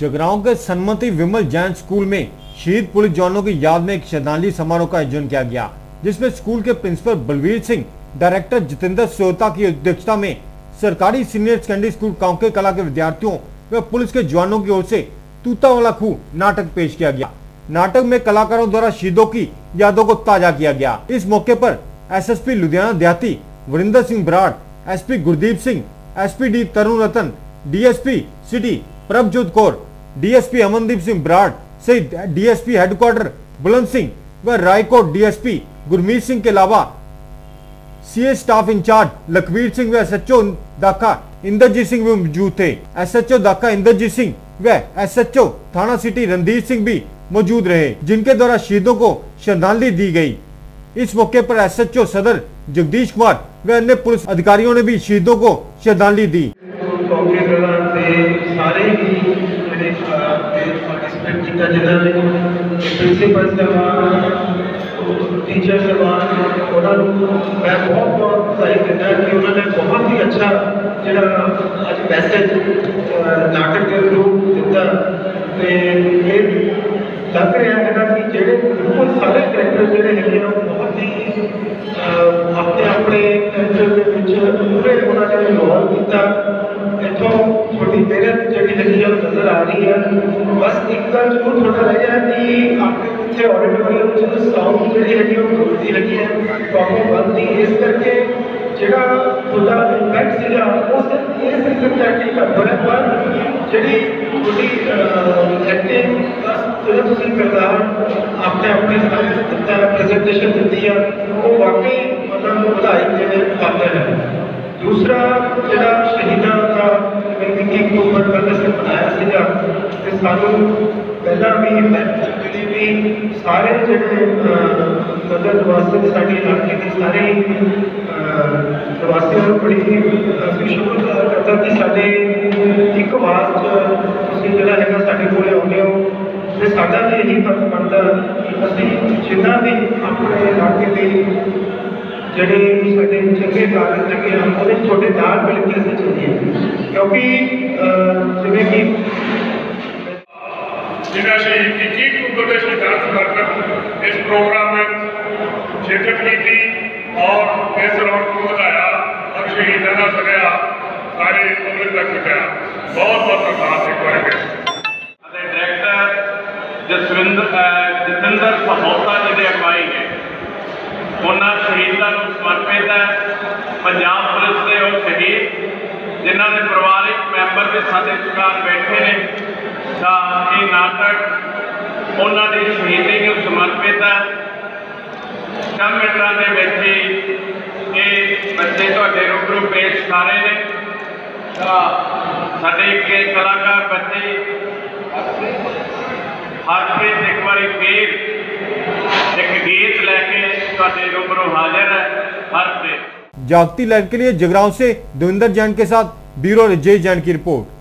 जगरांव के सन्मति विमल जैन स्कूल में शहीद पुलिस जवानों की याद में एक श्रद्धांजलि समारोह का आयोजन किया गया, जिसमें स्कूल के प्रिंसिपल बलवीर सिंह, डायरेक्टर जितेंद्र सोता की अध्यक्षता में सरकारी सीनियर सेकेंडरी स्कूल कांके कला के विद्यार्थियों व पुलिस के जवानों की ओर से तूता वाला खू नाटक पेश किया गया। नाटक में कलाकारों द्वारा शहीदों की यादों को ताज़ा किया गया। इस मौके पर एसएसपी लुधियाना देहाती, Varinder Singh Brar, SP Gurdeep Singh, SP D Tarun Ratan, DSP city Prabhjot Kaur DSP Amandeep Singh Brar सहित डीएसपी हेडक्वार्टर बुलंद सिंह व रायकोट डीएसपी गुरमीत सिंह के अलावा CA staff incharge Lakhvir Singh व एसएचओ दाखा इंद्रजीत सिंह भी मौजूद थे। एसएचओ दाखा इंद्रजीत सिंह व एसएचओ थाना सिटी रणधीर सिंह भी मौजूद रहे, जिनके द्वारा शहीदों को श्रद्धांजलि दी गई। इस मौके पर एसएचओ सदर जगदीश कुमार व अन्य पुलिस अधिकारियों ने भी शहीदों को श्रद्धांजलि दी। का जनरल प्रिंसिपल का टीचर का उन्होंने मैं बहुत बहुत सारी कहना कि उन्होंने बहुत ही अच्छा जो मैसेज नाटक के थ्रू दिता लग रहा है कि जो बिल्कुल सारे करैक्टर जोड़े है बहुत ही अपने अपने करैक्टर के पूरे उन्होंने इन्वॉल्व किया इतों थोड़ी मेहनत जी है नज़र आ रही है। ਮਿਹਨਤ ਜਿਹੜੀ ਹੈਗੀ ਆ ਉਹ ਨਜ਼ਰ ਆ ਰਹੀ ਹੈ ਬਸ ਇੱਕ ਗੱਲ ਜ਼ਰੂਰ ਥੋੜਾ ਰਹਿ ਗਿਆ ਕਿ ਆਪਣੇ ਇੱਥੇ ਆਡੀਟੋਰੀਅਮ ਵਿੱਚ ਸਾਊਂਡ ਜਿਹੜੀ ਹੈਗੀ ਉਹ ਗੁਰਦੀ ਹੈਗੀ ਹੈ ਪ੍ਰੋਬਲਮ ਬਣਦੀ ਇਸ ਕਰਕੇ ਜਿਹੜਾ ਤੁਹਾਡਾ ਇੰਪੈਕਟ ਸੀਗਾ ਉਹ ਸਿਰਫ ਇਹ ਸਿਸਟਮ ਕਰਕੇ ਕਰਦਾ ਹੈ ਪਰ ਜਿਹੜੀ ਤੁਹਾਡੀ ਐਕਟਿੰਗ ਦਾ ਜਿਹੜਾ ਤੁਸੀਂ ਕਿਰਦਾਰ ਆਪਣੇ ਆਪਣੇ ਸਾਰੇ ਦਿੱਤਾ ਪ੍ਰੈਜੈਂਟੇਸ਼ਨ ਦਿੱਤੀ ਆ ਉਹ ਵਾਕਈ ਮਤਲਬ ਵਧਾਈ ਜਿਹੜੇ ਪਾਤਰ ਹੈ ਦੂਸਰਾ ਜਿਹੜਾ ਸਾਨੂੰ ਪਹਿਲਾਂ ਵੀ ਮੈਂ ਜਿਹੜੇ ਵੀ ਸਾਰੇ ਜਿਹੜੇ ਨਗਰ ਨਿਵਾਸੀ ਸਾਡੇ ਇਲਾਕੇ ਦੇ ਸਾਰੇ ਹੀ, ਅਹ, ਨਿਵਾਸੀਆਂ ਨੂੰ ਬੜੀ ਅਸੀਂ ਸ਼ੁਕਰ ਕਰਦਾ ਕਿ ਸਾਡੇ ਇੱਕ ਆਵਾਜ਼ 'ਚ ਤੁਸੀਂ ਜਿਹੜਾ ਹੈਗਾ ਸਾਡੇ ਕੋਲੇ ਆਉਂਦੇ ਹੋ ਤੇ ਸਾਡਾ ਵੀ ਇਹੀ ਫਰਜ਼ ਬਣਦਾ ਕਿ ਅਸੀਂ ਜਿੰਨਾ ਵੀ ਆਪਣੇ ਇਲਾਕੇ ਦੇ ਜਿਹੜੇ ਸਾਡੇ ਚੰਗੇ ਕਾਰਜ ਲੱਗੇ ਹਨ ਉਹਦੇ ਤੁਹਾਡੇ ਨਾਲ ਮਿਲ ਕੇ ਅਸੀਂ ਚੱਲੀਏ ਕਿਉਂਕਿ ਅਹ, ਜਿਵੇਂ ਕਿ ਜਿਨ੍ਹਾਂ ਸ਼ਹੀਦ ਦੀ 30 ਅਕਤੂਬਰ ਦੇ ਸ਼ਹੀਦਾਂ ਸਮਰਪਿਤ ਇਸ ਪ੍ਰੋਗਰਾਮ ਵਿੱਚ ਸ਼ਿਰਕਤ ਕੀਤੀ ਔਰ ਇਸ ਰੌਣਕ ਨੂੰ ਵਧਾਇਆ ਔਰ ਸ਼ਹੀਦਾਂ ਦਾ ਸਨੇਹਾ ਸਾਰੇ ਪਬਲਿਕ ਤੱਕ ਪਹੁੰਚਾਇਆ ਬਹੁਤ ਬਹੁਤ ਧੰਨਵਾਦ ਇੱਕ ਵਾਰ ਫਿਰ ਅਤੇ ਡਾਇਰੈਕਟਰ ਜਸਵਿੰਦਰ ਅਹ ਜਤਿੰਦਰ ਸਹੋਤਾ ਜੀ ਦੇ ਅਗਵਾਈ ਨੇ ਉਹਨਾਂ ਸ਼ਹੀਦਾਂ ਨੂੰ ਸਮਰਪਿਤ ਹੈ ਪੰਜਾਬ ਪੁਲਿਸ ਦੇ ਉਹ ਸ਼ਹੀਦ ਜਿਨ੍ਹਾਂ ਦੇ ਪਰਿਵਾਰਿਕ ਮੈਂਬਰ ਵੀ ਸਾਡੇ ਵਿਚਕਾਰ ਬੈਠੇ ਨੇ ਤਾਂ ਇਹ ਨਾਟਕ ਉਹਨਾਂ ਦੀ ਸ਼ਹੀਦੀ ਨੂੰ ਸਮਰਪਿਤ ਹੈ ਕਮ ਮਿੰਟਾਂ ਦੇ ਵਿੱਚ ਹੀ ਇਹ ਬੱਚੇ ਤੁਹਾਡੇ ਰੂਬਰੂ ਪੇਸ਼ ਕਰ ਰਹੇ ਨੇ ਤਾਂ ਸਾਡੇ ਕੇ ਕਲਾਕਾਰ ਬੱਚੇ ਹਰਪ੍ਰੀਤ ਇੱਕ ਵਾਰੀ ਫੇਰ ਇੱਕ ਗੀਤ ਲੈ ਕੇ ਤੁਹਾਡੇ ਰੂਬਰੂ ਹਾਜ਼ਰ ਹੈ ਹਰਪ੍ਰੀਤ जागती लहर के लिए जगरांव से देवेंद्र जैन के साथ ब्यूरो जय जैन की रिपोर्ट